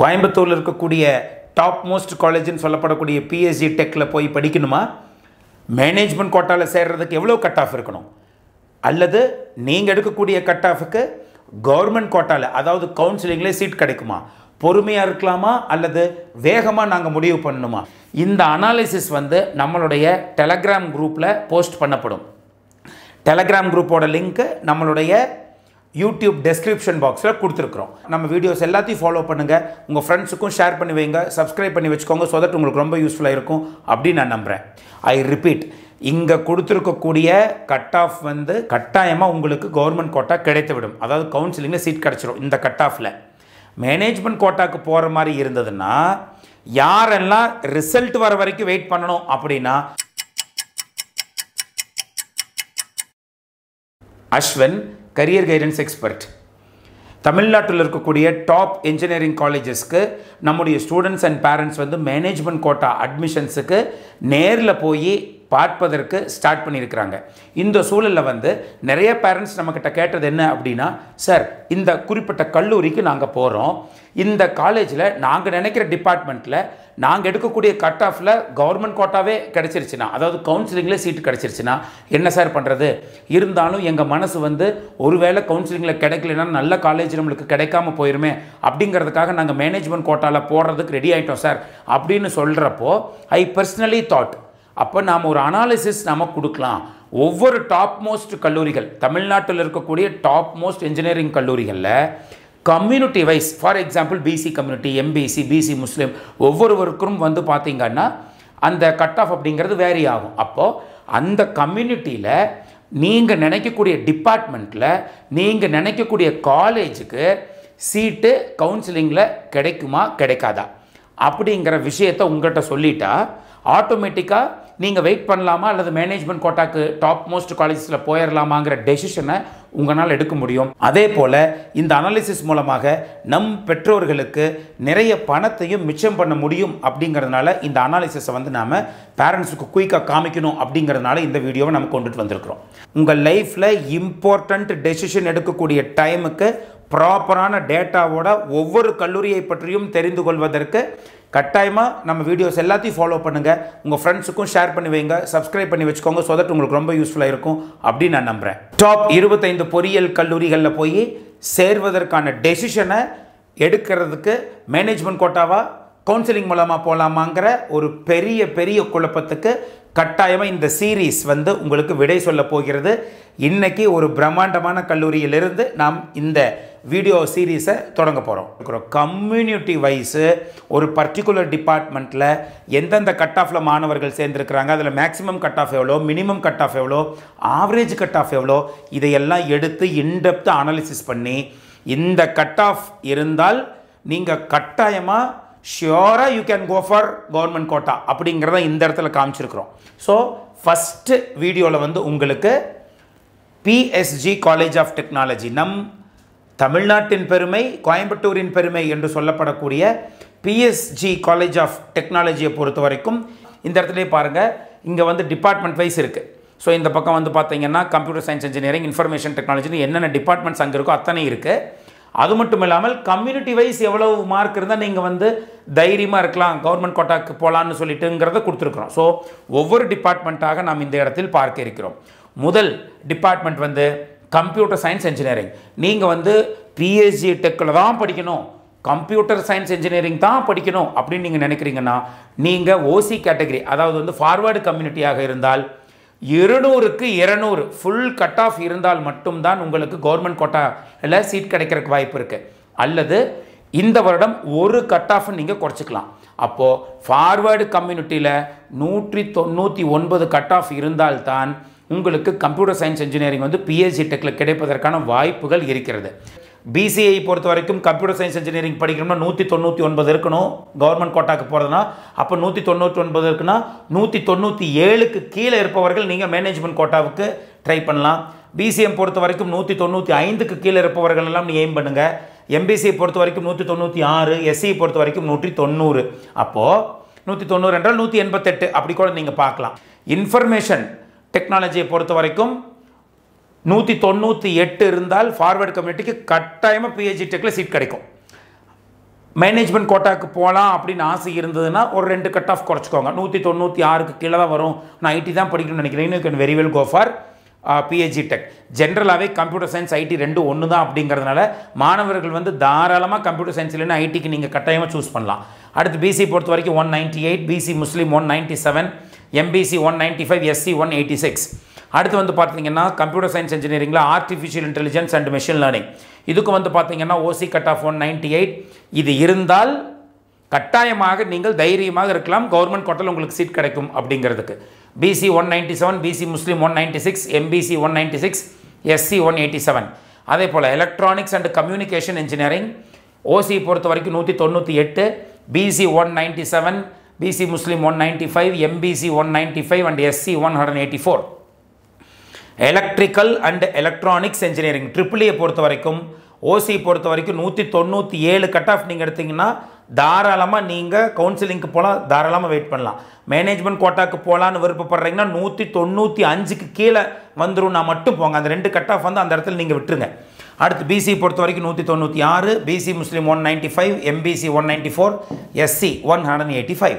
கோயம்புத்தூரில் இருக்கக்கூடிய top most காலேஜ்னு சொல்லப்படக்கூடிய பிஎஸ்சி டெக்கில் போய் படிக்கணுமா? மேனேஜ்மெண்ட் கோட்டாவில் சேர்றதுக்கு எவ்வளோ கட் ஆஃப் இருக்கணும்? அல்லது நீங்கள் எடுக்கக்கூடிய கட் ஆஃபுக்கு கவர்மெண்ட் கோட்டாவில் அதாவது கவுன்சிலிங்லே சீட் கிடைக்குமா? பொறுமையாக இருக்கலாமா? அல்லது வேகமாக நாங்கள் முடிவு பண்ணணுமா? இந்த அனாலிசிஸ் வந்து நம்மளுடைய டெலகிராம் குரூப்பில் போஸ்ட் பண்ணப்படும். டெலகிராம் குரூப்போட லிங்க்கு நம்மளுடைய யூடியூப் டெஸ்கிரிப்ஷன் பாக்ஸில் கொடுத்துருக்குறோம். நம்ம வீடியோஸ் எல்லாத்தையும் ஃபாலோ பண்ணுங்கள் உங்கள் ஃப்ரெண்ட்ஸுக்கும் ஷேர் பண்ணி வைங்க. சப்ஸ்கிரைப் பண்ணி வச்சுக்கோங்க. ஸோ தட் உங்களுக்கு ரொம்ப யூஸ்ஃபுல்லாக இருக்கும் அப்படின்னு நான் நம்புகிறேன் ஐ ரிப்பீட் இங்கே கொடுத்துருக்கக்கூடிய கட் ஆஃப் வந்து கட்டாயமாக உங்களுக்கு கவர்மெண்ட் கோட்டா கிடைத்துவிடும். அதாவது கவுன்சிலிங்கில் சீட் கிடச்சிரும் இந்த கட் ஆஃபில் மேனேஜ்மெண்ட் கோட்டாக்கு போகிற மாதிரி இருந்ததுன்னா யாரெல்லாம் ரிசல்ட் வர வரைக்கும் வெயிட் பண்ணணும் அப்படின்னா அஸ்வின் கரியர் கைடன்ஸ் எக்ஸ்பர்ட் தமிழ்நாட்டில் இருக்கக்கூடிய டாப் இன்ஜினியரிங் காலேஜஸ்க்கு நம்முடைய ஸ்டூடெண்ட்ஸ் அண்ட் பேரண்ட்ஸ் வந்து மேனேஜ்மெண்ட் கோட்டா அட்மிஷன்ஸுக்கு நேரில் போய் பார்ப்பதற்கு ஸ்டார்ட் பண்ணியிருக்கிறாங்க. இந்த சூழலில் வந்து நிறைய பேரண்ட்ஸ் நம்மக்கிட்ட கேட்டது என்ன அப்படின்னா சார் இந்த குறிப்பிட்ட கல்லூரிக்கு நாங்கள் போகிறோம் இந்த காலேஜில் நாங்கள் நினைக்கிற டிபார்ட்மெண்ட்டில் நாங்கள் எடுக்கக்கூடிய கட் ஆஃபில் கவர்மெண்ட் கோட்டாவே கிடச்சிருச்சுன்னா அதாவது கவுன்சிலிங்கில் சீட்டு கிடச்சிருச்சுன்னா என்ன சார் பண்ணுறது இருந்தாலும் எங்கள் மனசு வந்து ஒருவேளை கவுன்சிலிங்கில் கிடைக்கலனா நல்ல காலேஜ் நம்மளுக்கு கிடைக்காம போயிருமே அப்படிங்கிறதுக்காக நாங்கள் மேனேஜ்மெண்ட் கோட்டாவில் போடுறதுக்கு ரெடி ஆகிட்டோம் சார் அப்படின்னு சொல்கிறப்போ ஐ பர்சனலி தாட் அப்போ நாம் ஒரு அனாலிசிஸ் நாம் கொடுக்கலாம். ஒவ்வொரு டாப் மோஸ்ட் கல்லூரிகள் தமிழ்நாட்டில் இருக்கக்கூடிய டாப் மோஸ்ட் இன்ஜினியரிங் கல்லூரிகளில் community wise for example BC community MBC BC Muslim ஒவ்வொருவருக்கும் வந்து பார்த்திங்கன்னா அந்த கட் ஆஃப் அப்படிங்கிறது வேரி ஆகும். அப்போது அந்த கம்யூனிட்டியில் நீங்கள் நினைக்கக்கூடிய டிபார்ட்மெண்ட்டில் நீங்கள் நினைக்கக்கூடிய காலேஜுக்கு சீட்டு கவுன்சிலிங்கில் கிடைக்குமா கிடைக்காதா? அப்படிங்கிற விஷயத்தை உங்கள்கிட்ட சொல்லிட்டா ஆட்டோமேட்டிக்காக நீங்கள் வெயிட் பண்ணலாமா அல்லது மேனேஜ்மெண்ட் கோட்டாக்கு டாப் மோஸ்ட் காலேஜஸில் போயிடலாமாங்கிற டெசிஷனை உங்களால் எடுக்க முடியும். அதே போல் இந்த அனாலிசிஸ் மூலமாக நம் பெற்றோர்களுக்கு நிறைய பணத்தையும் மிச்சம் பண்ண முடியும் அப்படிங்கிறதுனால இந்த அனாலிசிஸை வந்து நாம் பேரண்ட்ஸுக்கு குயிக்காக காமிக்கணும் அப்படிங்கிறதுனால இந்த வீடியோவை நம்ம கொண்டுட்டு வந்திருக்கிறோம். உங்கள் லைஃப்பில் இம்பார்ட்டண்ட் டெசிஷன் எடுக்கக்கூடிய டைமுக்கு ப்ராப்பரான டேட்டாவோட ஒவ்வொரு கல்லூரியை பற்றியும் தெரிந்து கொள்வதற்கு கட்டாயமாக நம்ம வீடியோஸ் எல்லாத்தையும் ஃபாலோ பண்ணுங்கள் உங்கள் ஃப்ரெண்ட்ஸுக்கும் ஷேர் பண்ணி வைங்க. சப்ஸ்கிரைப் பண்ணி வச்சுக்கோங்க. ஸோ தட் உங்களுக்கு ரொம்ப யூஸ்ஃபுல்லாக இருக்கும் அப்படின்னு நான் நம்புகிறேன் டாப் இருபத்தைந்து பொறியியல் கல்லூரிகளில் போய் சேர்வதற்கான டெசிஷனை எடுக்கிறதுக்கு மேனேஜ்மெண்ட் கோட்டாவா கவுன்சிலிங் மூலமாக போகலாமாங்கிற ஒரு பெரிய பெரிய குழப்பத்துக்கு கட்டாயமாக இந்த சீரீஸ் வந்து உங்களுக்கு விடை சொல்ல போகிறது. இன்றைக்கி ஒரு பிரம்மாண்டமான கல்லூரியிலிருந்து நாம் இந்த வீடியோ சீரீஸை தொடங்க போகிறோம் கம்யூனிட்டி வைஸு ஒரு பர்டிகுலர் டிபார்ட்மெண்ட்டில் எந்தெந்த கட் ஆஃபில் மாணவர்கள் சேர்ந்துருக்கிறாங்க அதில் மேக்ஸிமம் கட் ஆஃப் எவ்வளோ மினிமம் கட் ஆஃப் எவ்வளோ ஆவரேஜ் கட் ஆஃப் எவ்வளோ இதையெல்லாம் எடுத்து இன்டெப்த்து அனாலிசிஸ் பண்ணி இந்த கட் ஆஃப் இருந்தால் நீங்கள் கட்டாயமாக ஷியோராக you can go for government quota அப்படிங்கிறத இந்த இடத்துல காமிச்சிருக்கிறோம். ஸோ ஃபஸ்ட்டு வீடியோவில் வந்து உங்களுக்கு பிஎஸ்ஜி காலேஜ் ஆஃப் டெக்னாலஜி நம் தமிழ்நாட்டின் பெருமை கோயம்புத்தூரின் பெருமை என்று சொல்லப்படக்கூடிய பிஎஸ்ஜி காலேஜ் ஆஃப் டெக்னாலஜியை பொறுத்த வரைக்கும் இந்த இடத்துலேயே பாருங்கள் இங்கே வந்து டிபார்ட்மெண்ட் வைஸ் இருக்குது ஸோ இந்த பக்கம் வந்து பார்த்தீங்கன்னா கம்ப்யூட்டர் சயின்ஸ் இன்ஜினியரிங் இன்ஃபர்மேஷன் டெக்னாலஜின்னு என்னென்ன டிபார்ட்மெண்ட்ஸ் அங்கே இருக்கோ அத்தனை இருக்குது அது மட்டும் இல்லாமல் கம்யூனிட்டி வைஸ் எவ்வளவு மார்க் இருந்தால் நீங்கள் வந்து தைரியமாக இருக்கலாம் கவர்மெண்ட் கோட்டாக்கு போகலான்னு சொல்லிட்டுங்கிறத கொடுத்துருக்குறோம். ஸோ ஒவ்வொரு டிபார்ட்மெண்ட்டாக நாம் இந்த இடத்தில் பார்க்க இருக்கிறோம். முதல் டிபார்ட்மெண்ட் வந்து கம்ப்யூட்டர் சயின்ஸ் இன்ஜினியரிங் நீங்கள் வந்து பிஎஸ்சி டெக்கில் தான் படிக்கணும். கம்ப்யூட்டர் சயின்ஸ் இன்ஜினியரிங் தான் படிக்கணும் அப்படின்னு நீங்கள் நினைக்கிறீங்கன்னா நீங்கள் ஓசி கேட்டகரி அதாவது வந்து ஃபார்வேர்டு கம்யூனிட்டியாக இருந்தால் இருநூறுக்கு இருநூறு ஃபுல் கட் ஆஃப் இருந்தால் மட்டும்தான் உங்களுக்கு கவர்மெண்ட் கோட்டாவில் சீட் கிடைக்கிறதுக்கு வாய்ப்பு இருக்குது அல்லது இந்த வருடம் ஒரு கட் ஆஃப் நீங்கள் குறைச்சிக்கலாம். அப்போது ஃபார்வேர்டு கம்யூனிட்டியில் நூற்றி தொண்ணூற்றி ஒன்பது கட் ஆஃப் இருந்தால்தான் உங்களுக்கு கம்ப்யூட்டர் சயின்ஸ் இன்ஜினியரிங் வந்து பிஎஸ்சி டெக்கில் கிடைப்பதற்கான வாய்ப்புகள் இருக்கிறது. பிசிஐ பொறுத்த வரைக்கும் கம்ப்யூட்டர் சயின்ஸ் இன்ஜினியரிங் படிக்கணும்னா நூற்றி தொண்ணூற்றி ஒன்பது இருக்கணும். கவர்மெண்ட் கோட்டாக்கு போகிறதுனா அப்போ நூற்றி தொண்ணூற்றி ஒன்பது இருக்குன்னா நூற்றி தொண்ணூற்றி ஏழுக்கு கீழே இருப்பவர்கள் நீங்கள் மேனேஜ்மெண்ட் கோட்டாவுக்கு ட்ரை பண்ணலாம். பிசிஎம் பொறுத்த வரைக்கும் நூற்றி தொண்ணூற்றி ஐந்துக்கு கீழே இருப்பவர்கள் எல்லாம் நீ எய்ம் பண்ணுங்கள் எம்பிசியை பொறுத்த வரைக்கும் நூற்றி தொண்ணூற்றி ஆறு எஸ்சியை பொறுத்த வரைக்கும் நூற்றி தொண்ணூறு அப்போது நூற்றி தொண்ணூறு என்றால் நூற்றி எண்பத்தெட்டு அப்படி கூட நீங்கள் பார்க்கலாம். இன்ஃபர்மேஷன் டெக்னாலஜியை பொறுத்த வரைக்கும் நூற்றி தொண்ணூற்றி எட்டு இருந்தால் ஃபார்வர்டு கம்யூனிட்டிக்கு கட்டாயமாக பிஹெச்டி டெக்கில் சீட் கிடைக்கும். மேனேஜ்மெண்ட் கோட்டாக்கு போகலாம் அப்படின்னு ஆசை இருந்ததுன்னா ஒரு ரெண்டு கட் ஆஃப் குறைச்சிக்கோங்க. நூற்றி தொண்ணூற்றி ஆறுக்கு கீழே தான் வரும். நான் ஐடி தான் படிக்கணும்னு நினைக்கிறேன். You can very well go for PhD tech ஜென்ரலாகவே கம்ப்யூட்டர் சயின்ஸ் ஐடி ரெண்டு ஒன்று தான் அப்படிங்கிறதுனால மாணவர்கள் வந்து தாராளமாக கம்ப்யூட்டர் சயின்ஸ் இல்லைன்னா ஐடிக்கு நீங்கள் கட்டாயமாக சூஸ் பண்ணலாம். அடுத்து பிசி பொறுத்த வரைக்கும் one ninety eight BC Muslim one ninety seven MBC one ninety five SC one eighty six அடுத்து வந்து பார்த்தீங்கன்னா computer science இன்ஜினியரிங்கில் artificial intelligence and machine learning இதுக்கு வந்து பார்த்தீங்கன்னா OC cut off one ninety eight இது இருந்தால் கட்டாயமாக நீங்கள் தைரியமாக இருக்கலாம். கவர்மெண்ட் கோட்டல் உங்களுக்கு சீட் கிடைக்கும் அப்படிங்கிறதுக்கு. BC one ninety seven BC Muslim one ninety six MBC one ninety six SC one eighty seven அதே போல் electronics and communication engineering OC பொறுத்த வரைக்கும் நூற்றி தொண்ணூற்றி எட்டு BC one ninety seven BC Muslim one ninety five MBC one ninety five and SC one hundred eighty four electrical and electronics engineering ட்ரிபிளியை பொறுத்த வரைக்கும் OC பொறுத்த வரைக்கும் நூற்றி தொண்ணூற்றி ஏழு கட் ஆஃப் நீங்கள் எடுத்தீங்கன்னா தாராளமாக நீங்கள் கவுன்சிலிங்க்கு போகலாம் தாராளமாக வெயிட் பண்ணலாம். மேனேஜ்மெண்ட் கோட்டாக்கு போகலான்னு விருப்பப்படுறீங்கன்னா நூற்றி தொண்ணூற்றி அஞ்சுக்கு கீழே வந்துடும் நான் மட்டும் போங்க. அந்த ரெண்டு கட் ஆஃப் வந்து அந்த இடத்துல நீங்கள் விட்டுருங்க. அடுத்து பிசி பொறுத்த வரைக்கும் நூற்றி தொண்ணூற்றி ஆறு BC Muslim one ninety five MBC one ninety four SC one hundred eighty five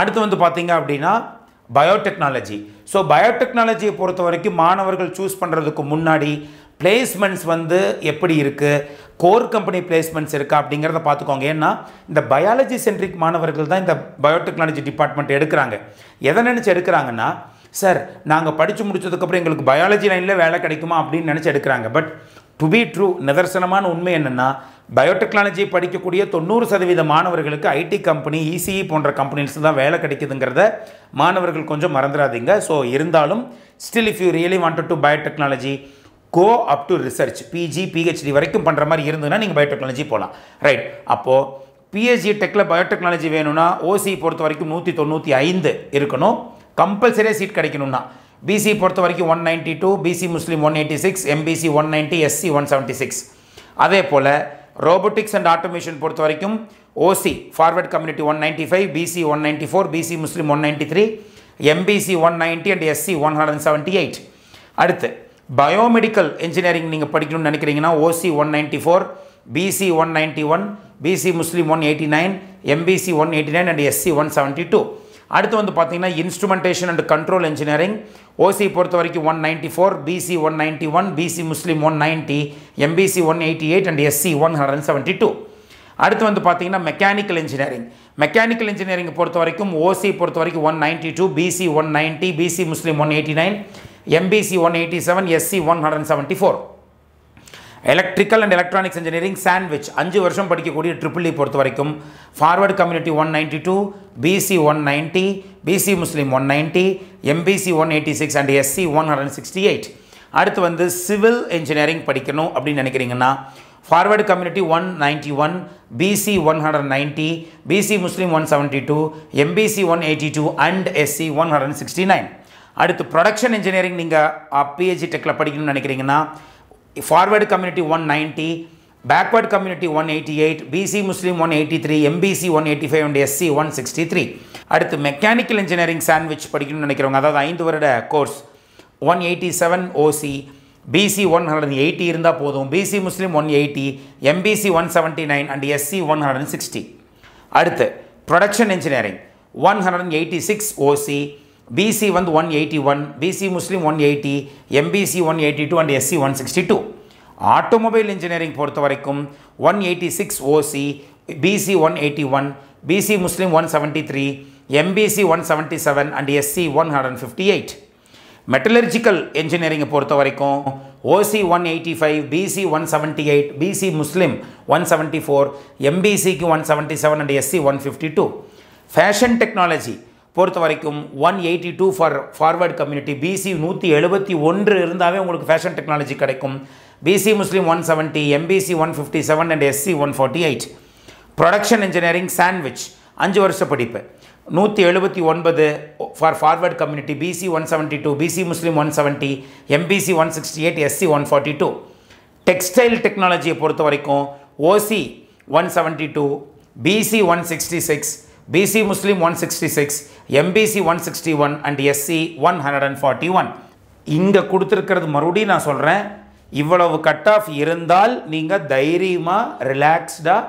அடுத்து வந்து பார்த்தீங்க அப்படின்னா பயோடெக்னாலஜி ஸோ பயோடெக்னாலஜியை பொறுத்த வரைக்கும் மாணவர்கள் சூஸ் பண்ணுறதுக்கு முன்னாடி பிளேஸ்மெண்ட்ஸ் வந்து எப்படி இருக்குது கோர் கம்பெனி பிளேஸ்மெண்ட்ஸ் இருக்கா அப்படிங்கிறத பார்த்துக்கோங்க. ஏன்னா இந்த பயாலஜி சென்ட்ரிக் மாணவர்கள் தான் இந்த பயோடெக்னாலஜி டிபார்ட்மெண்ட் எடுக்கிறாங்க. எதை நினச்சி எடுக்கிறாங்கன்னா சார் நாங்கள் படித்து முடிச்சதுக்கப்புறம் எங்களுக்கு பயாலஜி லைனில் வேலை கிடைக்குமா? அப்படின்னு நினச்சி எடுக்கிறாங்க. பட் டு பி ட்ரூ நிதர்சனமான உண்மை என்னென்னா பயோடெக்னாலஜி படிக்கக்கூடிய தொண்ணூறு சதவீத மாணவர்களுக்கு ஐடி கம்பெனி இசிஇ போன்ற கம்பெனிஸ் தான் வேலை கிடைக்குதுங்கிறத மாணவர்கள் கொஞ்சம் மறந்துடாதீங்க ஸோ இருந்தாலும் still if you really wanted to biotechnology go up to research PG PhD வரைக்கும் பண்ணுற மாதிரி இருந்ததுன்னா நீங்கள் பயோடெக்னாலஜி போகலாம் ரைட் அப்போது பிஹெச்டி டெக்கில் பயோடெக்னாலஜி வேணும்னா ஓசி பொறுத்த வரைக்கும் நூற்றி தொண்ணூற்றி ஐந்து இருக்கணும். கம்பல்சரியாக சீட் கிடைக்கணும்னா. பிசி பொறுத்த வரைக்கும் one ninety two BC Muslim one eighty six MBC one ninety SC one seventy six அதே போல் ரோபோட்டிக்ஸ் அண்ட் ஆட்டோமேஷன் பொறுத்த வரைக்கும் OC forward community one ninety five BC one ninety four BC Muslim one ninety three MBC one ninety and SC one hundred seventy eight அடுத்து biomedical engineering நீங்கள் படிக்கணும்னு நினைக்கிறீங்கன்னா OC one ninety four BC one ninety one BC Muslim one eighty nine MBC one eighty nine and SC one seventy two அடுத்து வந்து பார்த்தீங்கன்னா instrumentation and control engineering OC பொறுத்த வரைக்கும் one ninety four BC one ninety one BC Muslim one ninety MBC one eighty eight and SC one hundred seventy two அடுத்து வந்து பார்த்தீங்கன்னா mechanical engineering mechanical engineering பொறுத்த வரைக்கும் ஓசி பொறுத்த வரைக்கும் one ninety two BC one ninety BC Muslim one eighty nine MBC one eighty seven SC one hundred seventy four electrical and electronics engineering sandwich அஞ்சு வருஷம் படிக்கக்கூடிய ட்ரிபிள் இ பொறுத்த வரைக்கும். Forward community one ninety two BC one ninety BC Muslim one ninety MBC one eighty six and SC one hundred sixty eight அடுத்து வந்து civil engineering படிக்கணும் அப்படின்னு நினைக்கிறீங்கன்னா forward community one ninety one BC one hundred ninety BC Muslim one seventy two MBC one eighty two and SC one hundred sixty nine அடுத்து production engineering நீங்கள் PhD டெக்கில் படிக்கணும்னு நினைக்கிறீங்கன்னா forward community one ninety backward community one eighty eight BC Muslim one eighty three MBC one eighty five and SC one sixty three அடுத்து mechanical engineering sandwich படிக்கணும்னு நினைக்கிறவங்க அதாவது ஐந்து வருட course one eighty seven OC BC one hundred eighty இருந்தால் போதும். BC Muslim one eighty MBC one seventy nine and SC one hundred sixty அடுத்து production engineering one hundred eighty six OC BC வந்து one eighty one BC Muslim one eighty MBC one eighty two and SC one sixty two automobile engineering பொறுத்த வரைக்கும் one eighty six OC BC one eighty one BC Muslim one seventy three MBC one seventy seven and SC one hundred fifty eight metallurgical இன்ஜினியரிங்கை பொறுத்த வரைக்கும் OC one eighty five BC one seventy eight BC Muslim one seventy four எம்பிசிக்கு one seventy seven and SC one fifty two fashion technology பொறுத்த வரைக்கும் one eighty two for forward community BC நூற்றி எழுபத்தி ஒன்று இருந்தாவே உங்களுக்கு fashion technology கிடைக்கும். BC Muslim one seventy MBC one fifty seven and SC one forty eight production engineering sandwich அஞ்சு வருஷ படிப்பு. நூற்றி எழுபத்தி ஒன்பது for forward community BC one seventy two BC Muslim one seventy MBC one sixty eight SC one forty two textile டெக்னாலஜியை பொறுத்த வரைக்கும் OC one seventy two BC one sixty six BC Muslim one sixty six MBC one sixty one and SC one hundred and forty one இங்கே கொடுத்துருக்கிறது மறுபடியும் நான் சொல்கிறேன் இவ்வளவு cut off இருந்தால் நீங்கள் தைரியமாக ரிலாக்ஸ்டாக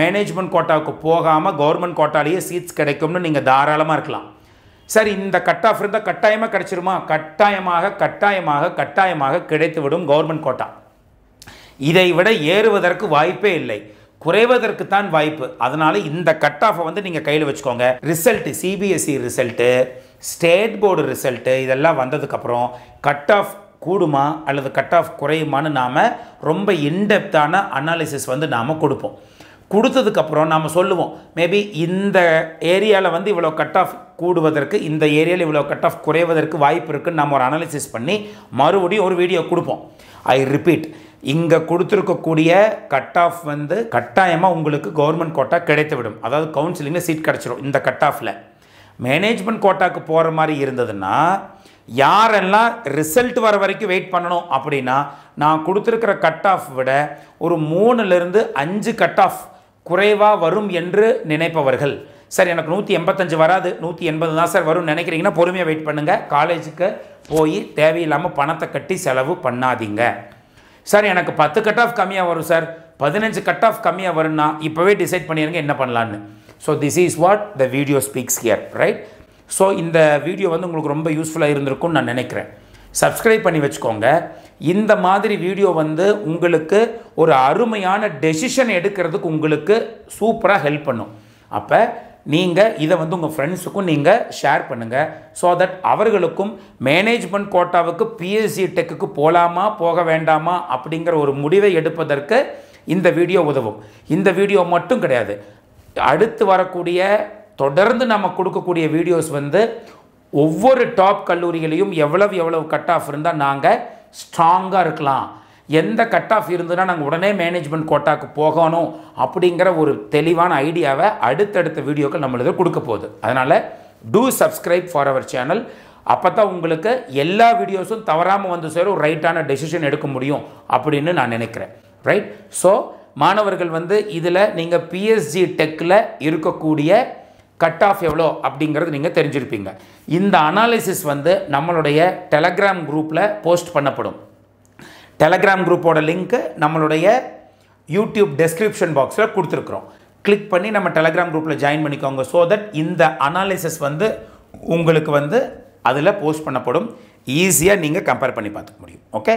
மேனேஜ்மெண்ட் கோட்டாவுக்கு போகாமல் கவர்மெண்ட் கோட்டாலேயே சீட்ஸ் கிடைக்கும்னு நீங்கள் தாராளமாக இருக்கலாம். சார் இந்த கட் ஆஃப் இருந்தால் கட்டாயமாக கிடைச்சிருமா? கட்டாயமாக கட்டாயமாக கட்டாயமாக கிடைத்துவிடும் கவர்மெண்ட் கோட்டா இதை விட ஏறுவதற்கு வாய்ப்பே இல்லை. குறைவதற்கு தான் வாய்ப்பு. அதனால இந்த கட் ஆஃபை வந்து நீங்கள் கையில் வச்சுக்கோங்க. Result CBSE result state board result இதெல்லாம் வந்ததுக்கப்புறம் கட் ஆஃப் கூடுமா அல்லது கட் ஆஃப் குறையுமான்னு நாம் ரொம்ப இன்டெப்த்தான அனாலிசிஸ் வந்து நாம் கொடுப்போம். கொடுத்ததுக்கப்புறம் நாம் சொல்லுவோம். மேபி இந்த ஏரியாவில் வந்து இவ்வளோ கட் ஆஃப் கூடுவதற்கு இந்த ஏரியாவில் இவ்வளோ கட் ஆஃப் குறைவதற்கு வாய்ப்பு இருக்குன்னு நம்ம ஒரு அனாலிசிஸ் பண்ணி மறுபடியும் ஒரு வீடியோ கொடுப்போம். ஐ ரிப்பீட் இங்கே கொடுத்துருக்கக்கூடிய கட் ஆஃப் வந்து கட்டாயமாக உங்களுக்கு கவர்மெண்ட் கோட்டா கிடைத்து விடும் அதாவது கவுன்சிலிங்கில் சீட் கிடச்சிரும் இந்த கட் ஆஃபில் மேனேஜ்மெண்ட் கோட்டாக்கு போகிற மாதிரி இருந்ததுன்னா யாரெல்லாம் ரிசல்ட் வர வரைக்கும் வெயிட் பண்ணணும் அப்படின்னா நான் கொடுத்துருக்கிற கட் ஆஃப் விட ஒரு மூணுலேருந்து அஞ்சு கட் ஆஃப் குறைவாக வரும் என்று நினைப்பவர்கள். சார் எனக்கு நூற்றி எண்பத்தஞ்சு வராது. நூற்றி எண்பது தான் சார் வரும்னு நினைக்கிறீங்கன்னா பொறுமையாக வெயிட் பண்ணுங்கள் காலேஜுக்கு போய் தேவையில்லாமல் பணத்தை கட்டி செலவு பண்ணாதீங்க. சார் எனக்கு பத்து கட் ஆஃப் கம்மியாக வரும் சார். பதினஞ்சு கட் ஆஃப் கம்மியாக வரும்னா இப்போவே டிசைட் பண்ணிடுங்க என்ன பண்ணலான்னு so this is what the video speaks here right so இந்த வீடியோ வந்து உங்களுக்கு ரொம்ப யூஸ்ஃபுல்லாக இருந்திருக்கும்னு நான் நினைக்கிறேன். சப்ஸ்கிரைப் பண்ணி வச்சுக்கோங்க. இந்த மாதிரி வீடியோ வந்து உங்களுக்கு ஒரு அருமையான டெசிஷன் எடுக்கிறதுக்கு உங்களுக்கு சூப்பராக ஹெல்ப் பண்ணும். அப்போ நீங்கள் இதை வந்து உங்கள் ஃப்ரெண்ட்ஸுக்கும் நீங்கள் ஷேர் பண்ணுங்கள் ஸோ தட் அவர்களுக்கும் மேனேஜ்மெண்ட் கோட்டாவுக்கு பிஎஸ்சி டெக்குக்கு போகலாமா போக வேண்டாமா அப்படிங்கிற ஒரு முடிவை எடுப்பதற்கு இந்த வீடியோ உதவும். இந்த வீடியோ மட்டும் கிடையாது. அடுத்து வரக்கூடிய தொடர்ந்து நம்ம கொடுக்கக்கூடிய வீடியோஸ் வந்து ஒவ்வொரு டாப் கல்லூரிகளையும் எவ்வளவு எவ்வளவு கட் ஆஃப் இருந்தால் நாங்கள் ஸ்ட்ராங்காக இருக்கலாம். எந்த கட் ஆஃப் இருந்ததுன்னா நாங்கள் உடனே மேனேஜ்மெண்ட் கோட்டாக்கு போகணும் அப்படிங்கிற ஒரு தெளிவான ஐடியாவை அடுத்தடுத்த வீடியோக்கள் நம்மளுக்கு கொடுக்க போகுது. அதனால் do subscribe for our channel அப்போ தான் உங்களுக்கு எல்லா வீடியோஸும் தவறாமல் வந்து சேரும் ரைட்டான டெசிஷன் எடுக்க முடியும் அப்படின்னு நான் நினைக்கிறேன். ரைட் ஸோ மாணவர்கள் வந்து இதில் நீங்கள் பிஎஸ்ஜி டெக்கில் இருக்கக்கூடிய கட் ஆஃப் எவ்வளோ அப்படிங்கிறது நீங்கள் தெரிஞ்சிருப்பீங்க. இந்த அனாலிசிஸ் வந்து நம்மளுடைய டெலகிராம் குரூப்பில் போஸ்ட் பண்ணப்படும். டெலகிராம் குரூப்போட லிங்க்கு நம்மளுடைய யூடியூப் டெஸ்கிரிப்ஷன் பாக்ஸில் கொடுத்துருக்குறோம். கிளிக் பண்ணி நம்ம டெலகிராம் குரூப்பில் ஜாயின் பண்ணிக்கோங்க ஸோ தட் இந்த அனாலிசிஸ் வந்து உங்களுக்கு வந்து அதில் போஸ்ட் பண்ணப்படும். ஈஸியாக நீங்கள் கம்பேர் பண்ணி பார்த்துக்க முடியும். Okay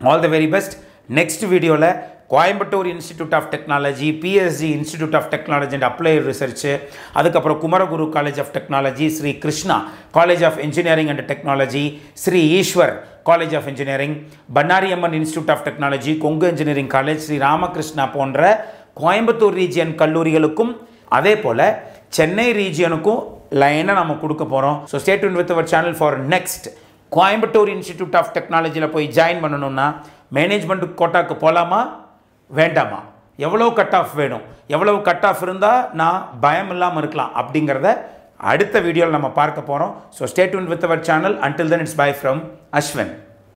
all the very best next வீடியோவில் Coimbatore institute of technology PSG institute of technology and apply research அதுக்கப்புறம் Kumaraguru college of technology Sri Krishna college of engineering and technology Sri Eswar college of engineering Bannariamman institute of technology Kongu engineering college Sri Ramakrishna போன்ற Coimbatore region கல்லூரிகளுக்கும் அதே போல் சென்னை ரீஜியனுக்கும் லைனாக நம்ம கொடுக்க போகிறோம் so stay with our channel for next Coimbatore institute of டெக்னாலஜியில் போய் join பண்ணணும்னா மேனேஜ்மெண்ட் கோட்டாக்கு போகலாமா வேண்டாமா? எவ்வளோ கட் ஆஃப் வேணும்? எவ்வளவு கட் ஆஃப் இருந்தால் நான் பயம் இல்லாமல் இருக்கலாம் அப்படிங்கிறத அடுத்த வீடியோவில் நம்ம பார்க்க போகிறோம் so stay with our channel until then it's bye from Ashwin